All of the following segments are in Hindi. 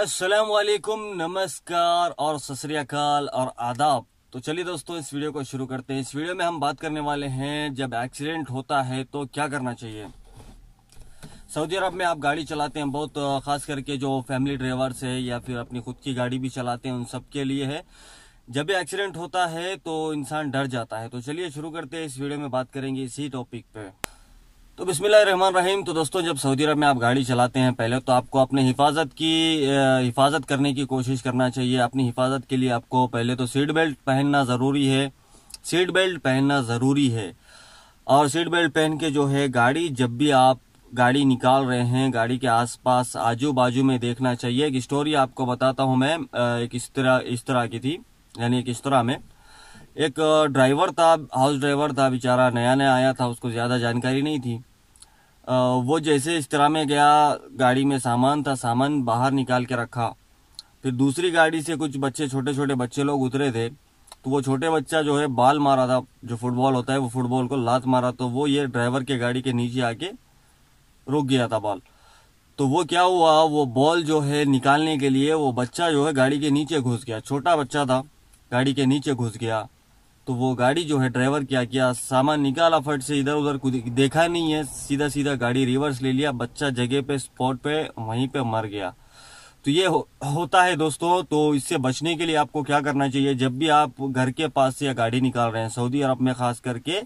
असलकुम नमस्कार और सतरियाकाल और आदाब। तो चलिए दोस्तों, इस वीडियो को शुरू करते हैं। इस वीडियो में हम बात करने वाले हैं, जब एक्सीडेंट होता है तो क्या करना चाहिए? सऊदी अरब में आप गाड़ी चलाते हैं, बहुत खास करके जो फैमिली ड्राइवर्स है या फिर अपनी खुद की गाड़ी भी चलाते हैं, उन सब के लिए है। जब भी एक्सीडेंट होता है तो इंसान डर जाता है। तो चलिए शुरू करते हैं, इस वीडियो में बात करेंगे इसी टॉपिक पे। तो बिस्मिल्लाह रहीम तो दोस्तों, जब सऊदी अरब में आप गाड़ी चलाते हैं, पहले तो आपको अपने हिफाजत की हिफाजत करने की कोशिश करना चाहिए। अपनी हिफाजत के लिए आपको पहले तो सीट बेल्ट पहनना ज़रूरी है। सीट बेल्ट पहनना ज़रूरी है। और सीट बेल्ट पहन के जो है, गाड़ी जब भी आप गाड़ी निकाल रहे हैं, गाड़ी के आसपास आजू बाजू में देखना चाहिए। एक स्टोरी आपको बताता हूँ मैं एक इस तरह इस तरह की थी, यानी एक इस तरह में। एक ड्राइवर था, हाउस ड्राइवर था, बेचारा नया नया आया था, उसको ज़्यादा जानकारी नहीं थी। वो जैसे इस तरह में गया, गाड़ी में सामान था, सामान बाहर निकाल के रखा। फिर दूसरी गाड़ी से कुछ बच्चे छोटे छोटे बच्चे लोग उतरे थे तो वो छोटे बच्चा जो है, बाल मारा था, जो फुटबॉल होता है, वो फुटबॉल को लात मारा तो वो ये ड्राइवर के गाड़ी के नीचे आके रुक गया था बॉल। तो वो क्या हुआ, वो बॉल जो है निकालने के लिए, वो बच्चा जो है, गाड़ी के नीचे घुस गया। छोटा बच्चा था, गाड़ी के नीचे घुस गया। तो वो गाड़ी जो है ड्राइवर क्या किया? सामान निकाला फट से इधर उधर देखा नहीं है। सीधा सीधा गाड़ी रिवर्स ले लिया बच्चा जगह पे स्पॉट पे वहीं पे मर गया। तो ये हो, होता है दोस्तों तो इससे बचने के लिए आपको क्या करना चाहिए? जब भी आप घर के पास से गाड़ी निकाल रहे हैं सऊदी अरब में खास करके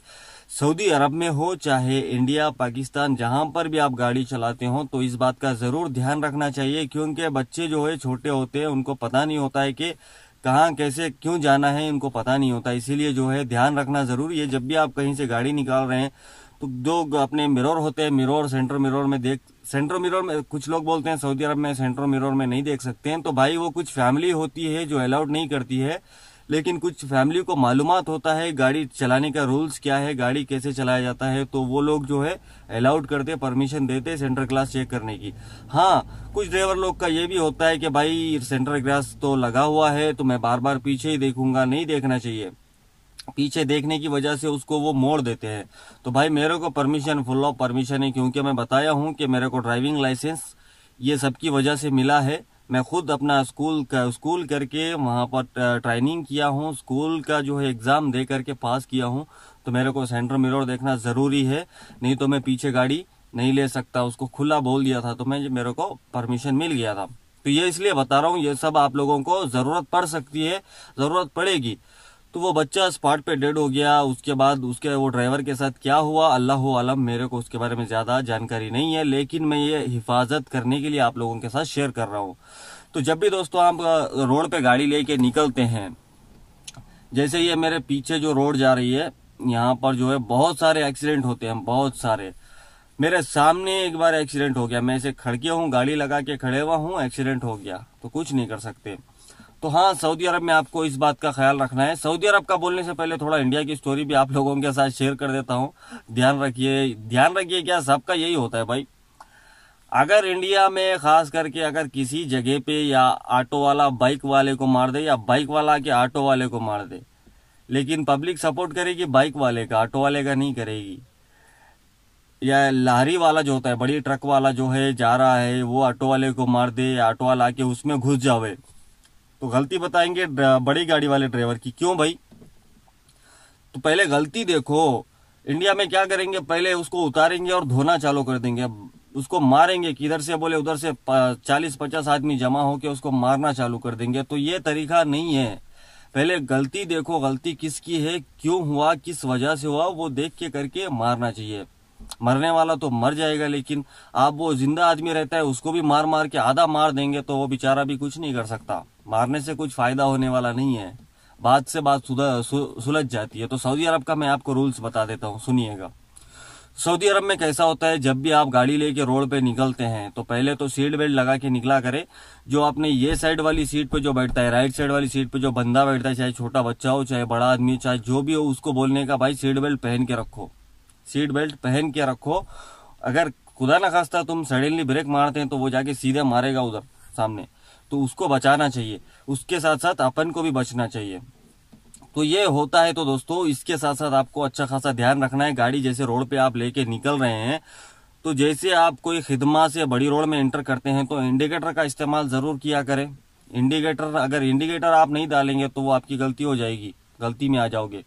सऊदी अरब में हो चाहे इंडिया पाकिस्तान जहाँ पर भी आप गाड़ी चलाते हो तो इस बात का ज़रूर ध्यान रखना चाहिए क्योंकि बच्चे जो है छोटे होते हैं उनको पता नहीं होता है कि कहाँ, कैसे, क्यों जाना है, इनको पता नहीं होता। इसीलिए जो है, ध्यान रखना ज़रूरी है। जब भी आप कहीं से गाड़ी निकाल रहे हैं तो जो अपने मिरर होते हैं, मिरर, सेंटर मिरर में देख, सेंटर मिरर में कुछ लोग बोलते हैं, सऊदी अरब में सेंटर मिरर में नहीं देख सकते हैं। तो भाई, वो कुछ फैमिली होती है, जो अलाउड नहीं करती है। लेकिन कुछ फैमिली को मालूम होता है गाड़ी चलाने का रूल्स क्या है, गाड़ी कैसे चलाया जाता है तो वो लोग जो है अलाउड करते परमिशन देते सेंटर क्लास चेक करने की। हाँ कुछ ड्राइवर लोग का ये भी होता है कि भाई सेंटर क्लास तो लगा हुआ है तो मैं बार बार पीछे ही देखूँगा, नहीं देखना चाहिए। पीछे देखने की वजह से उसको वो मोड़ देते हैं। तो भाई मेरे को परमिशन फुल ऑफ़ परमिशन है, क्योंकि मैं बताया हूँ कि मेरे को ड्राइविंग लाइसेंस ये सबकी वजह से मिला है। मैं खुद अपना स्कूल का, स्कूल करके वहाँ पर ट्रेनिंग किया हूँ, स्कूल का जो है एग्ज़ाम दे करके पास किया हूँ। तो मेरे को सेंटर मिरर देखना ज़रूरी है, नहीं तो मैं पीछे गाड़ी नहीं ले सकता, उसको खुला बोल दिया था तो मैं मेरे को परमिशन मिल गया था। तो ये इसलिए बता रहा हूँ, ये सब आप लोगों को ज़रूरत पड़ सकती है, ज़रूरत पड़ेगी। तो वो बच्चा स्पॉट पे डेड हो गया, उसके बाद उसके वो ड्राइवर के साथ क्या हुआ? अल्लाह आलम, मेरे को उसके बारे में ज़्यादा जानकारी नहीं है, लेकिन मैं ये हिफाजत करने के लिए आप लोगों के साथ शेयर कर रहा हूँ। तो जब भी दोस्तों आप रोड पे गाड़ी लेके निकलते हैं, जैसे ये मेरे पीछे जो रोड जा रही है, यहाँ पर जो है बहुत सारे एक्सीडेंट होते हैं, बहुत सारे। मेरे सामने एक बार एक्सीडेंट हो गया, मैं इसे खड़के हूँ, गाड़ी लगा के खड़े हुआ हूँ, एक्सीडेंट हो गया तो कुछ नहीं कर सकते। तो हाँ सऊदी अरब में आपको इस बात का ख्याल रखना है। सऊदी अरब का बोलने से पहले थोड़ा इंडिया की स्टोरी भी आप लोगों के साथ शेयर कर देता हूँ। ध्यान रखिए ध्यान रखिए क्या सबका यही होता है भाई। अगर इंडिया में खास करके अगर किसी जगह पे या ऑटो वाला बाइक वाले को मार दे या बाइक वाला के ऑटो वाले को मार दे, लेकिन पब्लिक सपोर्ट करेगी बाइक वाले का, ऑटो वाले का नहीं करेगी। या लाहरी वाला जो होता है, बड़ी ट्रक वाला जो है, जा रहा है, वो ऑटो वाले को मार दे ऑटो वाला आके उसमें घुस जावे। तो गलती बताएँगे बड़ी गाड़ी वाले ड्राइवर की। क्यों भाई? तो पहले गलती देखो। इंडिया में क्या करेंगे? पहले उसको उतारेंगे और धोना चालू कर देंगे। उसको मारेंगे किधर से बोले, उधर से चालीस, पचास आदमी जमा होकर उसको मारना चालू कर देंगे। तो ये तरीका नहीं है। पहले गलती देखो, गलती किसकी है, क्यों हुआ, किस वजह से हुआ, वो देख के करके मारना चाहिए। मरने वाला तो मर जाएगा, लेकिन आप वो ज़िंदा आदमी रहता है, उसको भी मार मार के आधा मार देंगे तो वो बेचारा भी कुछ नहीं कर सकता। मारने से कुछ फ़ायदा होने वाला नहीं है। बात से बात सुलझ जाती है। तो सऊदी अरब का मैं आपको रूल्स बता देता हूँ। सुनिएगा। सऊदी अरब में कैसा होता है, जब भी आप गाड़ी लेके रोड पे निकलते हैं तो पहले तो सीट बेल्ट लगा के निकला करे, जो आपने ये साइड वाली सीट पे जो बैठता है, राइट साइड वाली सीट पे जो बंदा बैठता है, चाहे छोटा बच्चा हो, चाहे बड़ा आदमी, चाहे जो भी हो, उसको बोलने का, भाई, सीट बेल्ट पहन के रखो। सीट बेल्ट पहन के रखो। अगर खुदा ना खास्ता तुम सडनली ब्रेक मारते हैं तो वो जाके सीधे मारेगा उधर, सामने। तो उसको बचाना चाहिए। उसके साथ साथ अपन को भी बचना चाहिए। तो ये होता है तो दोस्तों, इसके साथ साथ आपको अच्छा खासा ध्यान रखना है। गाड़ी जैसे रोड पे आप लेके निकल रहे हैं तो जैसे आप कोई खिदमा से बड़ी रोड में एंटर करते हैं तो इंडिकेटर का इस्तेमाल ज़रूर किया करें। इंडिकेटर, अगर इंडिकेटर आप नहीं डालेंगे तो वो आपकी गलती हो जाएगी। गलती में आ जाओगे।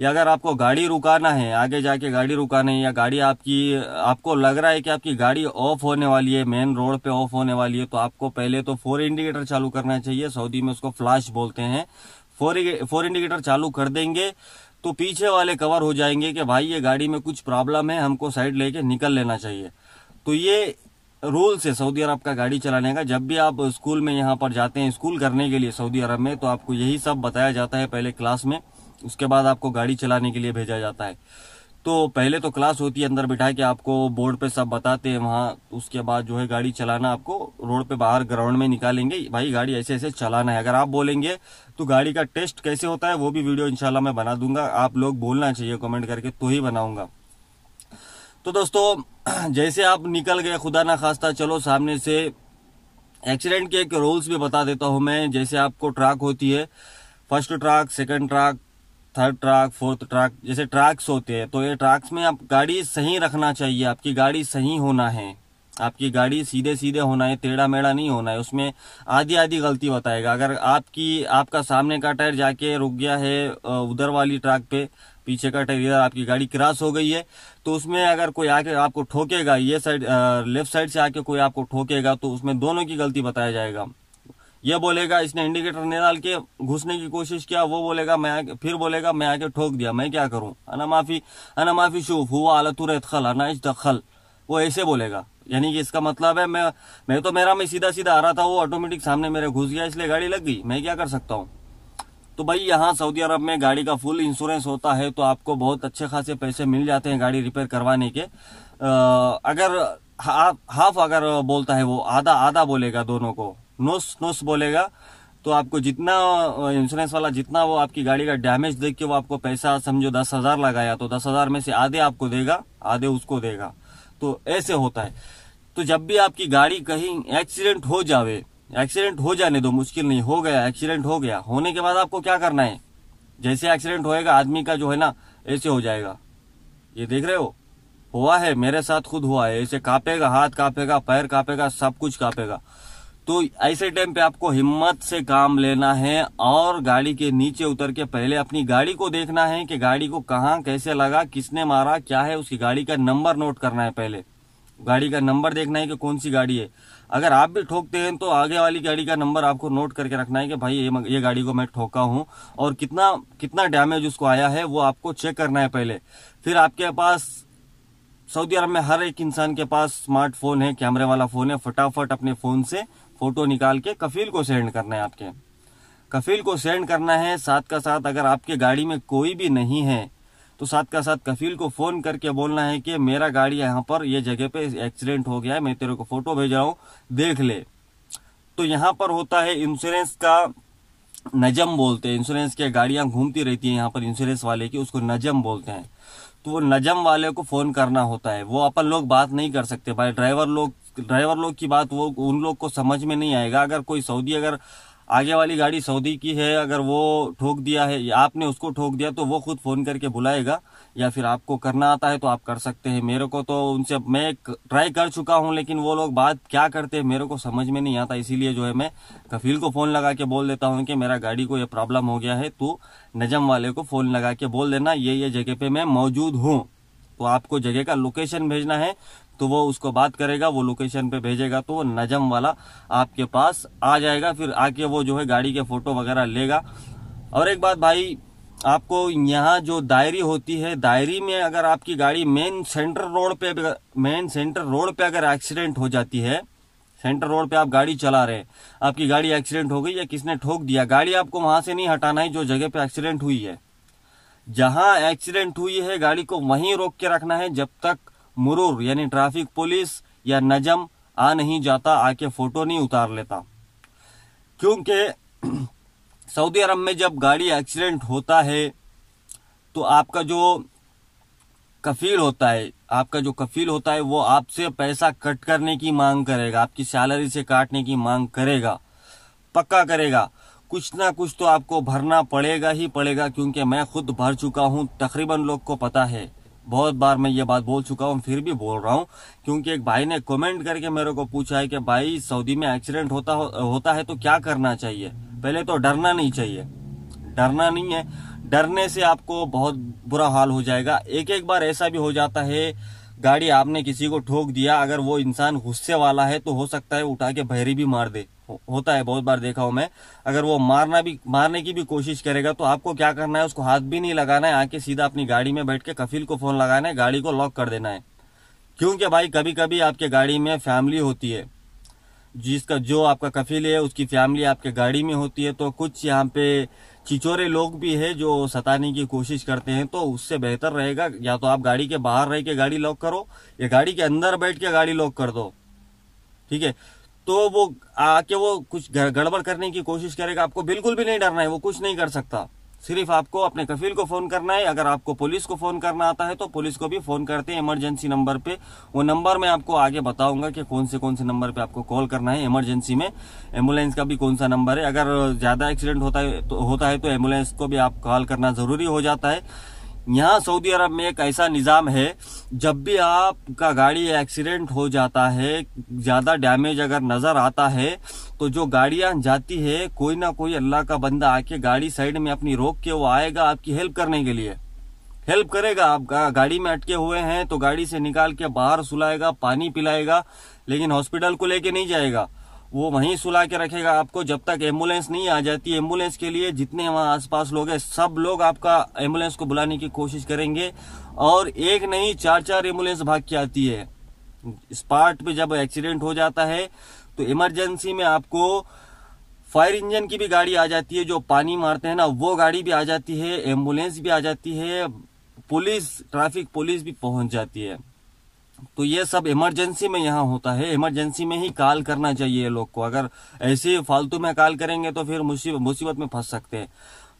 या अगर आपको गाड़ी रुकाना है, आगे जाके गाड़ी रुकाना है, या गाड़ी आपकी, आपको लग रहा है कि आपकी गाड़ी ऑफ़ होने वाली है मेन रोड पे ऑफ़ होने वाली है तो आपको पहले तो फोर इंडिकेटर चालू करना चाहिए। सऊदी में उसको फ्लैश बोलते हैं। फोर फोर इंडिकेटर चालू कर देंगे तो पीछे वाले कवर हो जाएँगे कि भाई ये गाड़ी में कुछ प्रॉब्लम है, हमको साइड लेके निकल लेना चाहिए। तो ये रूल्स है सऊदी अरब का गाड़ी चलाने का। जब भी आप स्कूल में यहाँ पर जाते हैं स्कूल करने के लिए सऊदी अरब में तो आपको यही सब बताया जाता है पहले क्लास में। उसके बाद आपको गाड़ी चलाने के लिए भेजा जाता है। तो पहले तो क्लास होती है अंदर बिठा के आपको बोर्ड पे सब बताते हैं वहाँ, उसके बाद जो है गाड़ी चलाना आपको रोड पे बाहर ग्राउंड में निकालेंगे, भाई गाड़ी ऐसे ऐसे चलाना है, अगर आप बोलेंगे तो गाड़ी का टेस्ट कैसे होता है वो भी वीडियो इंशाल्लाह मैं बना दूँगा, आप लोग बोलना चाहिए कमेंट करके तो ही बनाऊँगा। तो दोस्तों, जैसे आप निकल गए, खुदा ना खास्ता, चलो सामने से एक्सीडेंट के एक रूल्स भी बता देता हूँ मैं, जैसे आपको ट्रैक होती है first track second track third track fourth track जैसे ट्रैक्स होते हैं तो ये ट्रैक्स में आप गाड़ी सही रखना चाहिए, आपकी गाड़ी सही होना है। आपकी गाड़ी सीधे सीधे होना है टेढ़ा मेढ़ा नहीं होना है, उसमें आधी आधी गलती बताएगा। अगर आपकी, आपका सामने का टायर जाके रुक गया है उधर वाली ट्रैक पे, पीछे का टायर, इधर आपकी गाड़ी क्रॉस हो गई है तो उसमें अगर कोई आके आपको ठोकेगा, ये साइड लेफ़्ट साइड से आके कोई आपको ठोकेगा तो उसमें दोनों की गलती बताया जाएगा। ये बोलेगा, इसने इंडिकेटर नहीं डाल के घुसने की कोशिश किया, वो बोलेगा, मैं फिर बोलेगा, मैं आके ठोक दिया, मैं क्या करूँ? अना माफ़ी अना माफ़ी शूफ हुआ आलतुर खल अना इस दखल वो ऐसे बोलेगा। यानी कि इसका मतलब है, मैं मैं तो मेरा, में सीधा सीधा आ रहा था, वो ऑटोमेटिक सामने मेरे घुस गया, इसलिए गाड़ी लग गई। मैं क्या कर सकता हूँ? तो भाई, यहाँ सऊदी अरब में गाड़ी का फुल इंश्योरेंस होता है तो आपको बहुत अच्छे खासे पैसे मिल जाते हैं गाड़ी रिपेयर करवाने के। अगर हाफ़ अगर बोलता है वो, आधा आधा बोलेगा दोनों को। नोस नोस बोलेगा तो आपको जितना इंश्योरेंस वाला जितना वो आपकी गाड़ी का डैमेज देख के वो आपको पैसा, समझो दस हज़ार लगाया तो दस हज़ार में से आधे आपको देगा, आधे उसको देगा। तो ऐसे होता है। तो जब भी आपकी गाड़ी कहीं एक्सीडेंट हो जावे एक्सीडेंट हो जाने दो, मुश्किल नहीं, हो गया एक्सीडेंट हो गया, होने के बाद आपको क्या करना है? जैसे एक्सीडेंट होएगा, आदमी का जो है ना, ऐसे हो जाएगा। ये देख रहे हो? हुआ है, मेरे साथ खुद हुआ है, ऐसे कापेगा, हाथ कापेगा, पैर कापेगा, सब कुछ कापेगा। तो ऐसे टाइम पे आपको हिम्मत से काम लेना है और गाड़ी के नीचे उतर के पहले अपनी गाड़ी को देखना है कि गाड़ी को कहाँ, कैसे लगा, किसने मारा, क्या है, उसकी गाड़ी का नंबर नोट करना है पहले। गाड़ी का नंबर देखना है कि कौन सी गाड़ी है। अगर आप भी ठोकते हैं तो आगे वाली गाड़ी का नंबर आपको नोट करके रखना है कि भाई ये ये गाड़ी को मैं ठोका हूँ और कितना कितना डैमेज उसको आया है, वो आपको चेक करना है पहले। फिर आपके पास सऊदी अरब में हर एक इंसान के पास स्मार्टफ़ोन है, कैमरे वाला फ़ोन है, फटाफट अपने फ़ोन से फ़ोटो निकाल के कफील को सेंड करना है आपके। कफील को सेंड करना है, साथ का साथ अगर आपके गाड़ी में कोई भी नहीं है तो साथ का साथ कफील को फ़ोन करके बोलना है कि, मेरा गाड़ी यहाँ पर, ये जगह पे एक्सीडेंट हो गया है, मैं तेरे को फ़ोटो भेज रहा हूँ, देख ले। तो यहाँ पर होता है इंश्योरेंस का नजम बोलते हैं। इंश्योरेंस की गाड़ियाँ घूमती रहती है यहाँ पर इंश्योरेंस वाले की उसको नजम बोलते हैं। तो वो नजम वाले को फ़ोन करना होता है। वो अपन लोग बात नहीं कर सकते। भाई, ड्राइवर लोग ड्राइवर लोग की बात वो, उन लोग को समझ में नहीं आएगा। अगर कोई सऊदी अगर आगे वाली गाड़ी सऊदी की है, अगर वो ठोक दिया है, या आपने उसको ठोक दिया तो वो खुद फ़ोन करके बुलाएगा, या फिर आपको करना आता है तो आप कर सकते हैं। मेरे को तो उनसे, मैं ट्राई कर चुका हूँ, लेकिन वो लोग बात क्या करते हैं, मेरे को समझ में नहीं आता। इसीलिए जो है, मैं कफील को फ़ोन लगा के बोल देता हूँ कि मेरा गाड़ी को ये प्रॉब्लम हो गया है तो नजम वाले को फ़ोन लगा के बोल देना, ये ये जगह पे मैं मौजूद हूँ। तो आपको जगह का लोकेशन भेजना है तो वो उसको बात करेगा, वो लोकेशन पे भेजेगा तो वो नजम वाला आपके पास आ जाएगा, फिर आके वो जो है गाड़ी के फ़ोटो वगैरह लेगा। और एक बात भाई, आपको यहाँ जो दायरी होती है, दायरी में अगर आपकी गाड़ी मेन सेंटर रोड पे मेन सेंटर रोड पे अगर एक्सीडेंट हो जाती है सेंटर रोड पे आप गाड़ी चला रहे आपकी गाड़ी एक्सीडेंट हो गई या किसने ठोक दिया, गाड़ी आपको वहाँ से नहीं हटाना है जो जगह पे एक्सीडेंट हुई है। जहाँ एक्सीडेंट हुई है, गाड़ी को वहीं रोक के रखना है, जब तक मुरूर, यानी ट्रैफ़िक पुलिस या नजम आ नहीं जाता, आके फ़ोटो नहीं उतार लेता। क्योंकि सऊदी अरब में जब गाड़ी एक्सीडेंट होता है तो आपका जो कफील होता है, आपका जो कफील होता है, वो आपसे पैसा कट करने की मांग करेगा, आपकी सैलरी से काटने की मांग करेगा, पक्का करेगा। कुछ ना कुछ तो आपको भरना पड़ेगा ही पड़ेगा क्योंकि मैं खुद भर चुका हूँ। तकरीबन लोग को पता है। बहुत बार मैं ये बात बोल चुका हूँ फिर भी बोल रहा हूँ क्योंकि एक भाई ने कमेंट करके मेरे को पूछा है कि भाई सऊदी में एक्सीडेंट होता हो, होता है तो क्या करना चाहिए? पहले तो डरना नहीं चाहिए। डरना नहीं है। डरने से आपको बहुत बुरा हाल हो जाएगा। एक एक बार ऐसा भी हो जाता है गाड़ी आपने किसी को ठोक दिया अगर वो इंसान गुस्से वाला है तो हो सकता है उठा के बहरी भी मार दे। होता है, बहुत बार देखा हूँ मैं। अगर वो मारना भी, मारने की भी कोशिश करेगा तो आपको क्या करना है, उसको हाथ भी नहीं लगाना है आके सीधा अपनी गाड़ी में बैठ के कफिल को फ़ोन लगाना है, गाड़ी को लॉक कर देना है। क्योंकि भाई कभी कभी आपके गाड़ी में फैमिली होती है, जिसका, जो आपका कफिल है, उसकी फैमिली आपके गाड़ी में होती है तो कुछ यहाँ पे चिचोरे लोग भी है जो सताने की कोशिश करते हैं तो उससे बेहतर रहेगा, या तो आप गाड़ी के बाहर रह के गाड़ी लॉक करो, या गाड़ी के अंदर बैठ के गाड़ी लॉक कर दो। ठीक है? तो वो आके वो कुछ गड़बड़ करने की कोशिश करेगा। आपको बिल्कुल भी नहीं डरना है, वो कुछ नहीं कर सकता। सिर्फ़ आपको अपने कफील को फ़ोन करना है। अगर आपको पुलिस को फ़ोन करना आता है तो पुलिस को भी फ़ोन करते हैं इमरजेंसी नंबर पे। वो नंबर मैं आपको आगे बताऊँगा कि कौन से कौन से नंबर पे आपको कॉल करना है इमरजेंसी में। एंबुलेंस का भी कौन सा नंबर है। अगर ज़्यादा एक्सीडेंट होता है तो होता है तो एंबुलेंस को भी आप कॉल करना ज़रूरी हो जाता है। यहाँ सऊदी अरब में एक ऐसा निज़ाम है, जब भी आपका गाड़ी एक्सीडेंट हो जाता है, ज़्यादा डैमेज अगर नज़र आता है तो जो गाड़ियाँ जाती है, कोई ना कोई अल्लाह का बंदा आके गाड़ी साइड में अपनी रोक के वो आएगा आपकी हेल्प करने के लिए। हेल्प करेगा, आप गाड़ी में अटके हुए हैं तो गाड़ी से निकाल के बाहर सुलाएगा, पानी पिलाएगा, लेकिन हॉस्पिटल को लेके नहीं जाएगा। वो वहीं सुला के रखेगा आपको जब तक एंबुलेंस नहीं आ जाती। एंबुलेंस के लिए जितने वहाँ आसपास लोग हैं, सब लोग आपका एंबुलेंस को बुलाने की कोशिश करेंगे। और एक नहीं चार चार एंबुलेंस भाग के आती है। स्पॉट पे जब एक्सीडेंट हो जाता है तो इमरजेंसी में आपको फायर इंजन की भी गाड़ी आ जाती है, जो पानी मारते हैं ना, वो गाड़ी भी आ जाती है, एंबुलेंस भी आ जाती है, पुलिस, ट्रैफ़िक पुलिस भी पहुँच जाती है। तो ये सब इमरजेंसी में यहाँ होता है। इमरजेंसी में ही कॉल करना चाहिए लोग को। अगर ऐसे फालतू में कॉल करेंगे तो फिर मुसीबत में फंस सकते हैं।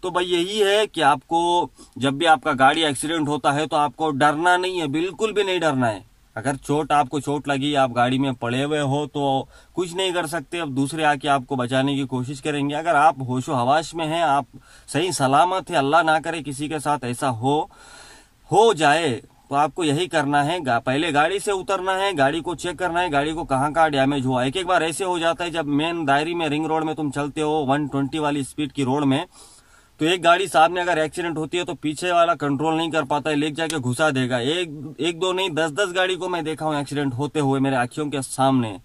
तो भाई यही है कि आपको जब भी आपका गाड़ी एक्सीडेंट होता है तो आपको डरना नहीं है, बिल्कुल भी नहीं डरना है। अगर चोट, आपको चोट लगी, आप गाड़ी में पड़े हुए हो तो कुछ नहीं कर सकते। अब दूसरे आके आपको बचाने की कोशिश करेंगे। अगर आप होशो हवाश में हैं, आप सही सलामत है, अल्लाह ना करे किसी के साथ ऐसा हो हो जाए तो आपको यही करना है गा, पहले गाड़ी से उतरना है गाड़ी को चेक करना है गाड़ी को कहाँ कहाँ डैमेज हुआ एक एक बार ऐसे हो जाता है जब मेन दायरी में रिंग रोड में तुम चलते हो 120 वाली स्पीड की रोड में तो एक गाड़ी सामने अगर एक्सीडेंट होती है तो पीछे वाला कंट्रोल नहीं कर पाता है लेक जाके घुसा देगा। एक एक दो नहीं दस दस गाड़ी को मैं देखा हूँ एक्सीडेंट होते हुए मेरे आंखियों के सामने।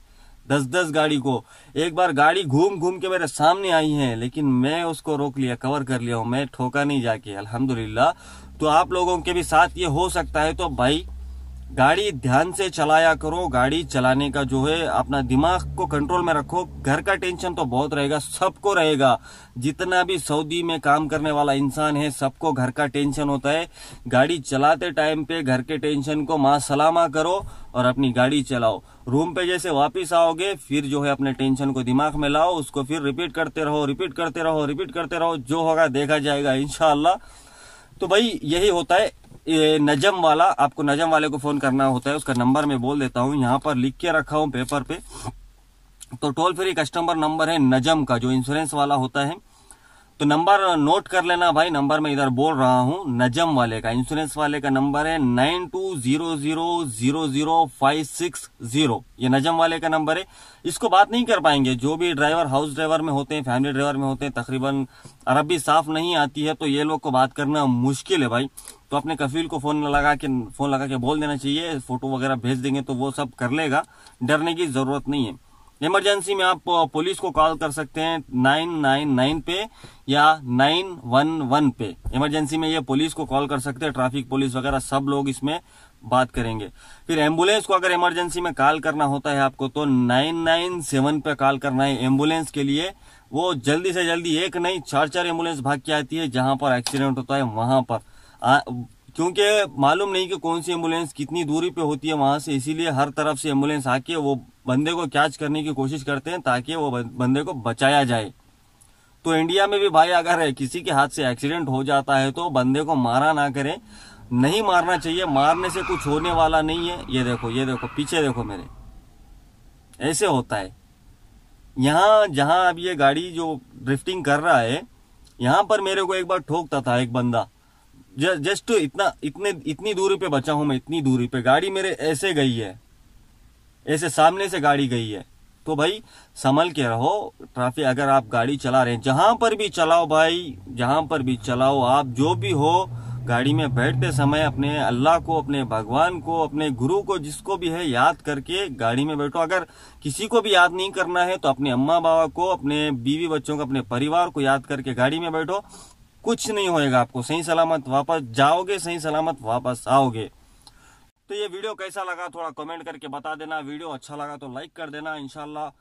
दस दस गाड़ी को। एक बार गाड़ी घूम घूम के मेरे सामने आई है लेकिन मैं उसको रोक लिया कवर कर लिया हूँ मैं ठोका नहीं जाके अल्हम्दुलिल्लाह। तो आप लोगों के भी साथ ये हो सकता है। तो भाई, गाड़ी ध्यान से चलाया करो। गाड़ी चलाने का जो है, अपना दिमाग को कंट्रोल में रखो। घर का टेंशन तो बहुत रहेगा, सबको रहेगा। जितना भी सऊदी में काम करने वाला इंसान है, सबको घर का टेंशन होता है। गाड़ी चलाते टाइम पे घर के टेंशन को माँ सलामा करो और अपनी गाड़ी चलाओ। रूम पे जैसे वापिस आओगे, फिर जो है अपने टेंशन को दिमाग में लाओ, उसको फिर रिपीट करते रहो रिपीट करते रहो रिपीट करते रहो। जो होगा, देखा जाएगा इनशाला तो भाई, यही होता है नजम वाला, आपको नजम वाले को फ़ोन करना होता है, उसका नंबर मैं बोल देता हूँ, यहाँ पर लिख के रखा हूँ पेपर पे। तो टोल फ्री कस्टमर नंबर है नजम का, जो इंश्योरेंस वाला होता है। तो नंबर नोट कर लेना भाई, नंबर मैं इधर बोल रहा हूँ, नजम वाले का इंश्योरेंस वाले का नंबर है nine two zero zero zero zero five six zero. ये नजम वाले का नंबर है। इसको बात नहीं कर पाएँगे। जो भी ड्राइवर हाउस ड्राइवर में होते हैं फैमिली ड्राइवर में होते हैं, तकरीबन अरबी साफ़ नहीं आती है तो ये लोग को बात करना मुश्किल है भाई। तो अपने कफील को फ़ोन लगा के, फ़ोन लगा के बोल देना चाहिए फ़ोटो वगैरह भेज देंगे तो वो सब कर लेगा, डरने की ज़रूरत नहीं है। इमरजेंसी में आप पुलिस को कॉल कर सकते हैं नाइन नाइन नाइन पे या नाइन वन वन पे। इमरजेंसी में ये पुलिस को कॉल कर सकते हैं, ट्रैफ़िक पुलिस वगैरह सब लोग इसमें बात करेंगे। फिर एंबुलेंस को अगर इमरजेंसी में कॉल करना होता है आपको तो नाइन नाइन सेवन पे कॉल करना है एंबुलेंस के लिए। वो जल्दी से जल्दी एक नहीं, चार चार एंबुलेंस भाग के आती है, जहाँ पर एक्सीडेंट होता है, वहाँ पर। क्योंकि मालूम नहीं कि कौन सी एंबुलेंस कितनी दूरी पे होती है वहाँ से, इसीलिए हर तरफ़ से एंबुलेंस आके वो बंदे को कैच करने की कोशिश करते हैं ताकि वो बंदे को बचाया जाए। तो इंडिया में भी भाई अगर किसी के हाथ से एक्सीडेंट हो जाता है तो बंदे को मारा ना करें। नहीं मारना चाहिए, मारने से कुछ होने वाला नहीं है। ये देखो ये देखो, पीछे देखो मेरे। ऐसे होता है। यहाँ जहाँ अब ये गाड़ी जो ड्रिफ्टिंग कर रहा है, यहाँ पर मेरे को एक बार ठोकता था एक बंदा। जस्ट इतना, इतने, इतनी दूरी पे बचा हूँ मैं, इतनी दूरी पे। गाड़ी मेरे ऐसे गई है, ऐसे सामने से गाड़ी गई है। तो भाई, संभल के रहो, ट्रैफ़िक, अगर आप गाड़ी चला रहे हैं, जहाँ पर भी चलाओ भाई, जहाँ पर भी चलाओ, आप जो भी हो, गाड़ी में बैठते समय अपने अल्लाह को, अपने भगवान को, अपने गुरु को, जिसको भी है, याद करके गाड़ी में बैठो। अगर किसी को भी याद नहीं करना है तो अपने अम्मा बाबा को, अपने बीवी बच्चों को, अपने परिवार को याद करके गाड़ी में बैठो। कुछ नहीं होएगा आपको। सही सलामत वापस जाओगे, सही सलामत वापस आओगे। तो ये वीडियो कैसा लगा थोड़ा कमेंट करके बता देना। वीडियो अच्छा लगा तो लाइक कर देना इनशाला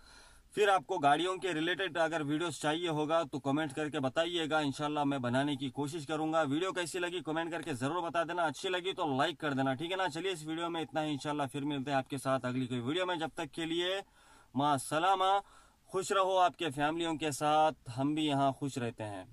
फिर आपको गाड़ियों के रिलेटेड अगर वीडियोस चाहिए होगा तो कमेंट करके बताइएगा। इनशाला मैं बनाने की कोशिश करूँगा। वीडियो कैसी लगी कमेंट करके ज़रूर बता देना। अच्छी लगी तो लाइक कर देना, ठीक है ना? चलिए इस वीडियो में इतना ही। इनशाला फिर मिलते हैं आपके साथ अगली कोई वीडियो में। जब तक के लिए माँ सलामा, खुश रहो आपके फैमिलियों के साथ। हम भी यहाँ खुश रहते हैं।